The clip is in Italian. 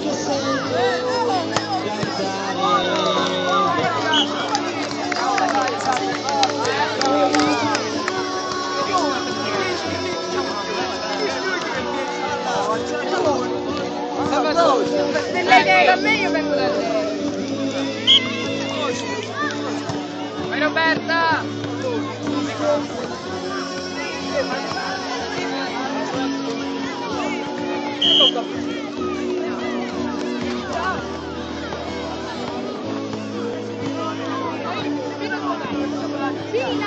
che sei Se lei viene da me io vengo da te. Vai Roberta! Thank you. 所以呢